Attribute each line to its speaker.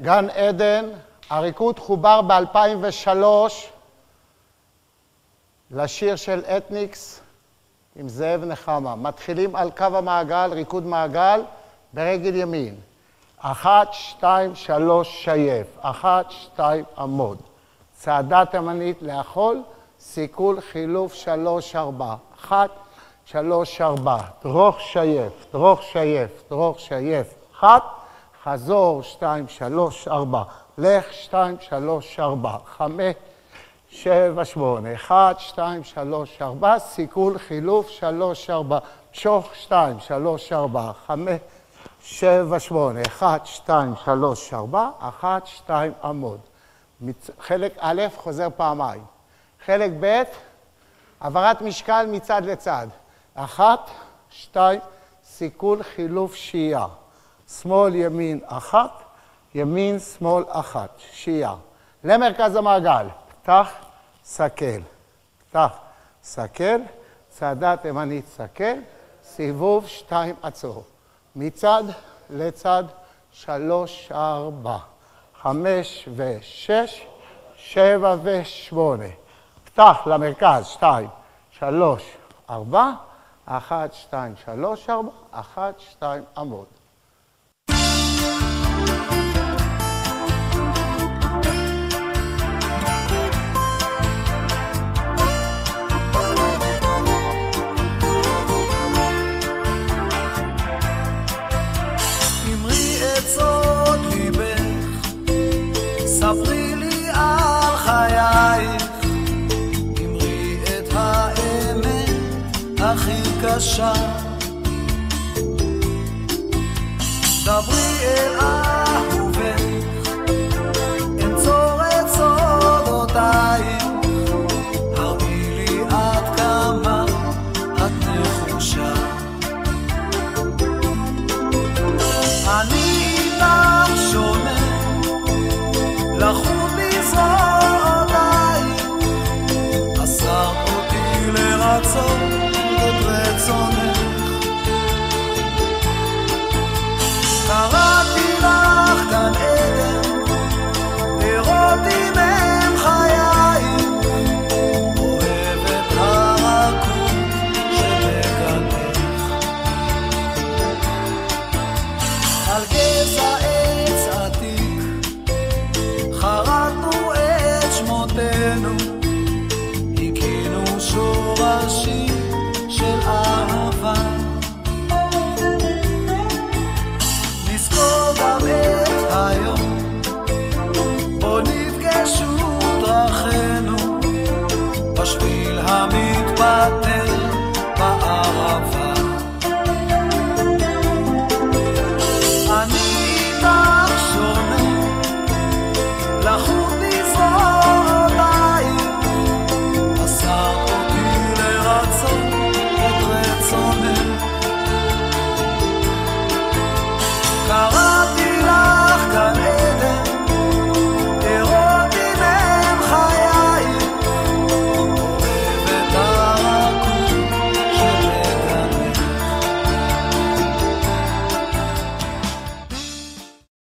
Speaker 1: גן עדן, הריקוד חובר ב-2003 לשיר של אתניקס עם זאב נחמה. מתחילים על קו המעגל, ריקוד מעגל, ברגל ימין. אחת, שתיים, שלוש, שייף. אחת, שתיים, עמוד. צעדה תימנית לאכול, סיכול, חילוף, שלוש, ארבע. אחת, שלוש, ארבע. דרוך, שייף, דרוך, שייף, דרוך, שייף. אחת, חזור, שתיים, שלוש, ארבע. לך, שתיים, שלוש, ארבע. חמש, שבע, שמונה. אחד, שתיים, שלוש, ארבע. סיכול, חילוף, שלוש, ארבע. משוך, שתיים, שלוש, ארבע. חמש, שבע, שמונה. אחד, שתיים, שלוש, ארבע. אחת, שתיים, עמוד. חלק א' חוזר פעמיים. חלק ב', העברת משקל מצד לצד. אחת, שתיים, סיכול, חילוף, שהייה. שמאל, ימין, אחת, ימין, שמאל, אחת. שהייה. למרכז המעגל. פתח, סכל. פתח, סכל. צעדה תימנית, סכל. סיבוב, שתיים, עצור. מצד לצד, שלוש, ארבע. חמש ושש, שבע ושמונה. פתח למרכז, שתיים, שלוש, ארבע, אחת, שתיים, שלוש, ארבע, אחת, שתיים, עמוד.
Speaker 2: קשה. דברי אל אהובך, אנצור את סודותייך, הרבי לי עד כמה את נחושה. אני איתך know.